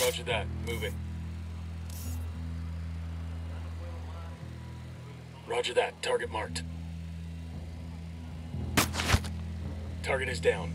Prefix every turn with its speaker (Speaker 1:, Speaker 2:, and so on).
Speaker 1: Roger that. Moving. Roger that. Target marked. Target is down.